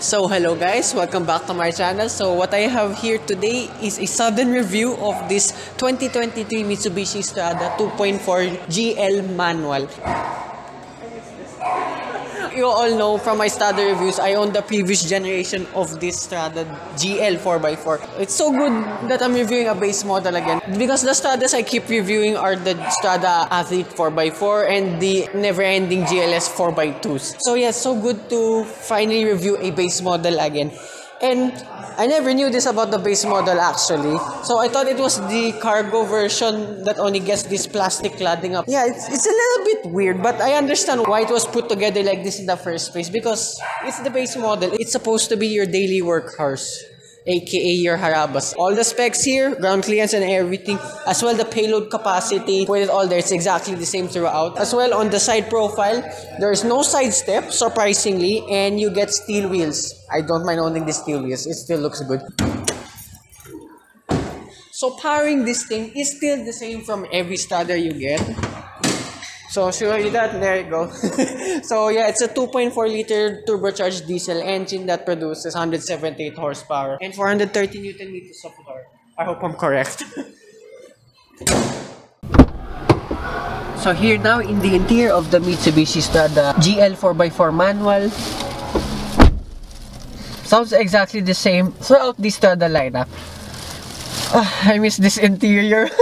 So hello guys, welcome back to my channel. So what I have here today is a sudden review of this 2023 Mitsubishi Strada 2.4 GL manual. You all know from my Strada reviews, I own the previous generation of this Strada GL 4x4. It's so good that I'm reviewing a base model again because the Stradas I keep reviewing are the Strada Athlete 4x4 and the never-ending GLS 4x2s. So yeah, so good to finally review a base model again. And I never knew this about the base model actually. So I thought it was the cargo version that only gets this plastic cladding up. Yeah, it's, it's a little bit weird, but I understand why it was put together like this in the first place because it's the base model. It's supposed to be your daily workhorse aka your Harabas. All the specs here, ground clearance and everything, as well the payload capacity, put it all there, it's exactly the same throughout. As well on the side profile, there's no side step, surprisingly, and you get steel wheels. I don't mind owning the steel wheels, it still looks good. So powering this thing is still the same from every Strada you get. So you that, there you go. so yeah, it's a 2.4 liter turbocharged diesel engine that produces 178 horsepower and 430 newton meters of torque. I hope I'm correct. so here now in the interior of the Mitsubishi Strada GL 4x4 manual. Sounds exactly the same throughout the Strada lineup. Uh, I miss this interior.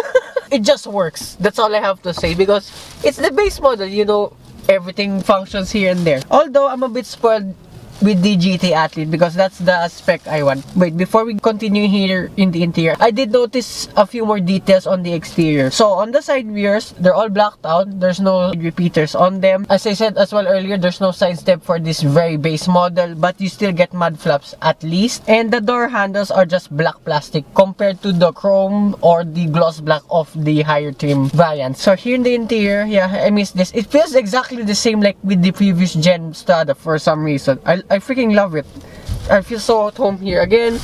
it just works. That's all I have to say because it's the base model, you know, everything functions here and there. Although I'm a bit spoiled with the GT Athlete because that's the aspect I want. Wait, before we continue here in the interior, I did notice a few more details on the exterior. So on the side mirrors, they're all blacked out. There's no repeaters on them. As I said as well earlier, there's no side step for this very base model, but you still get mud flaps at least. And the door handles are just black plastic compared to the chrome or the gloss black of the higher trim variant. So here in the interior, yeah, I miss this. It feels exactly the same like with the previous gen Strada for some reason. I I freaking love it. I feel so at home here again.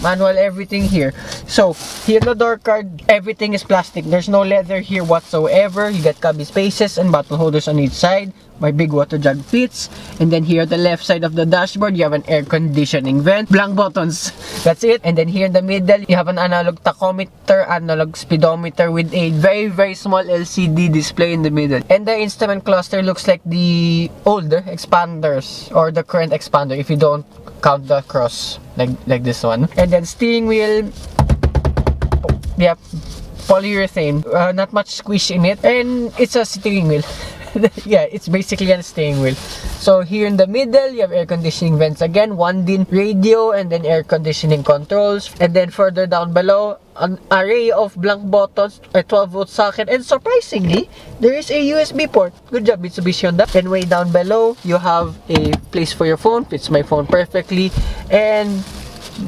Manual everything here. So, here the door card, everything is plastic. There's no leather here whatsoever. You get cubby spaces and bottle holders on each side. My big water jug fits. And then here the left side of the dashboard you have an air conditioning vent. Blank buttons. That's it. And then here in the middle you have an analog tachometer analog speedometer with a very very small LCD display in the middle. And the instrument cluster looks like the older Xpanders or the current Xpander if you don't count the cross like like this one. And then steering wheel. Yep. Polyurethane. Uh, not much squish in it. And it's a steering wheel yeah, it's basically a steering wheel. So here in the middle, you have air conditioning vents again, one DIN radio, and then air conditioning controls. And then further down below, an array of blank buttons, a 12 volt socket, and surprisingly, there is a USB port. Good job, Mitsubishi on that. And way down below, you have a place for your phone, fits my phone perfectly, and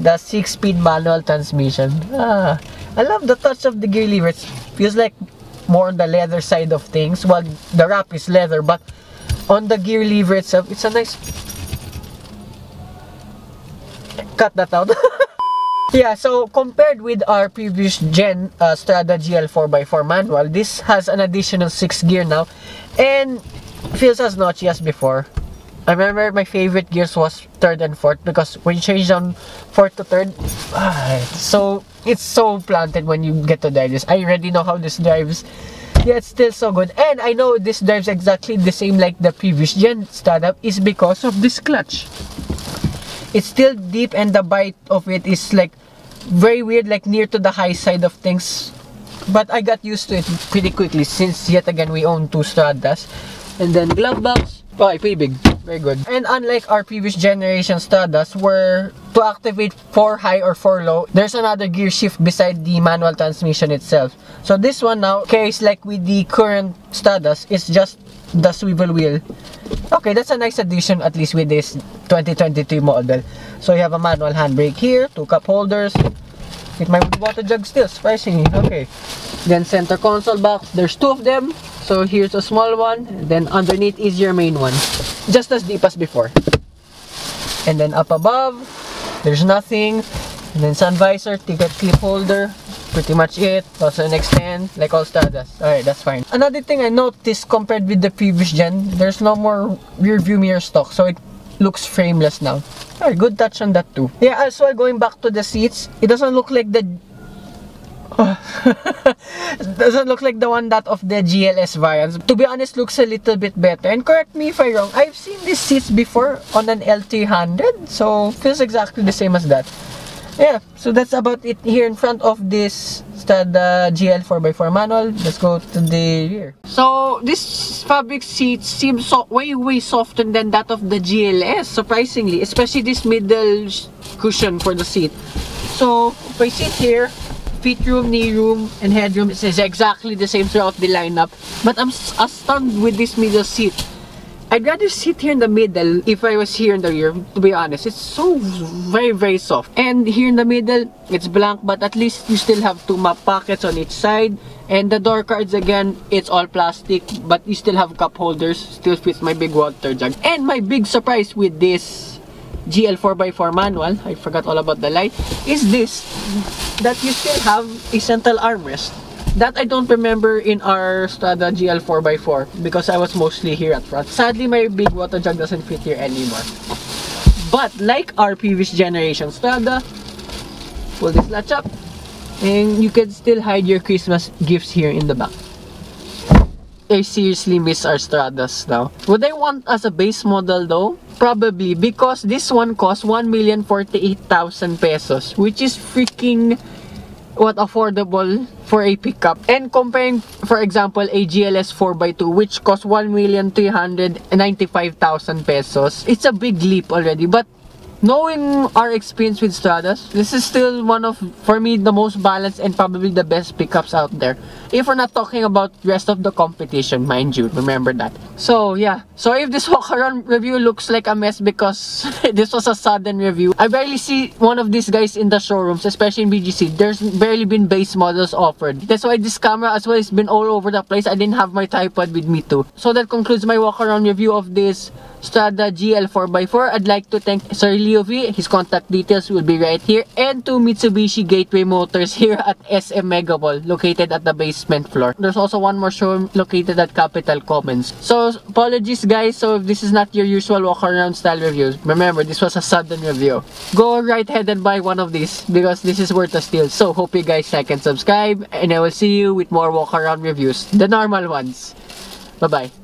the 6-speed manual transmission. Ah, I love the touch of the gear lever. It feels like more on the leather side of things. While the wrap is leather but on the gear lever itself it's a nice cut that out. Yeah so compared with our previous gen uh, Strada GL 4x4 manual this has an additional 6 gear now and feels as notchy as before I remember my favorite gears was third and fourth because when you change down fourth to third, ah, so it's so planted when you get to drive this. I already know how this drives. Yeah, it's still so good. And I know this drives exactly the same like the previous gen startup is because of this clutch. It's still deep and the bite of it is like very weird, like near to the high side of things. But I got used to it pretty quickly since yet again we own two Stradas. And then glove box, Oh, pretty big. Very good. And unlike our previous generation Stradas, where to activate 4 high or 4 low, there's another gear shift beside the manual transmission itself. So this one now carries like with the current Stradas, it's just the swivel wheel. Okay, that's a nice addition at least with this 2023 model. So you have a manual handbrake here, two cup holders, with my water jug still, surprisingly. Okay. Then center console box, there's two of them. So here's a small one, then underneath is your main one. Just as deep as before. And then up above, there's nothing. And then sun visor, ticket clip holder, pretty much it. Also an extend, like all Stradas. Alright, that's fine. Another thing I noticed compared with the previous gen, there's no more rear view mirror stock. So it looks frameless now. Alright, good touch on that too. Yeah, also going back to the seats, it doesn't look like the Doesn't look like the one that of the GLS variants. To be honest, looks a little bit better. And correct me if I'm wrong, I've seen these seats before on an LT100, so feels exactly the same as that. Yeah, so that's about it here in front of this the GL 4x4 manual. Let's go to the rear. So this fabric seat seems so way way softer than that of the GLS, surprisingly, especially this middle cushion for the seat. So if I sit here, feet room, knee room, and headroom is exactly the same throughout the lineup. But I'm stunned with this middle seat. I'd rather sit here in the middle if I was here in the rear, to be honest. It's so very, very soft. And here in the middle, it's blank, but at least you still have two map pockets on each side. And the door cards, again, it's all plastic, but you still have cup holders, still fits my big water jug. And my big surprise with this GL 4x4 manual, I forgot all about the light, is this, that you still have a central armrest. That I don't remember in our Strada GL 4x4 because I was mostly here at front. Sadly, my big water jug doesn't fit here anymore. But like our previous generation Strada, pull this latch up and you can still hide your Christmas gifts here in the back. I seriously miss our Stradas now. Would I want as a base model though? Probably because this one costs 1,048,000 pesos which is freaking what affordable for a pickup. And comparing for example a GLS 4x2 which costs 1,395,000 pesos it's a big leap already. But knowing our experience with Stradas, this is still one of, for me, the most balanced and probably the best pickups out there. If we're not talking about rest of the competition, mind you, remember that. So, yeah. Sorry if this walk-around review looks like a mess because this was a sudden review. I barely see one of these guys in the showrooms, especially in BGC. There's barely been base models offered. That's why this camera as well has been all over the place. I didn't have my tripod with me too. So that concludes my walk-around review of this Strada GL 4x4. I'd like to thank Sir V. His contact details will be right here. And to Mitsubishi Gateway Motors here at SM Megamall, located at the basement floor. There's also one more showroom located at Capitol Commons. So, apologies guys. So, if this is not your usual walk-around style reviews, remember, this was a sudden review. Go right ahead and buy one of these because this is worth a steal. So, hope you guys like and subscribe. And I will see you with more walk-around reviews. The normal ones. Bye-bye.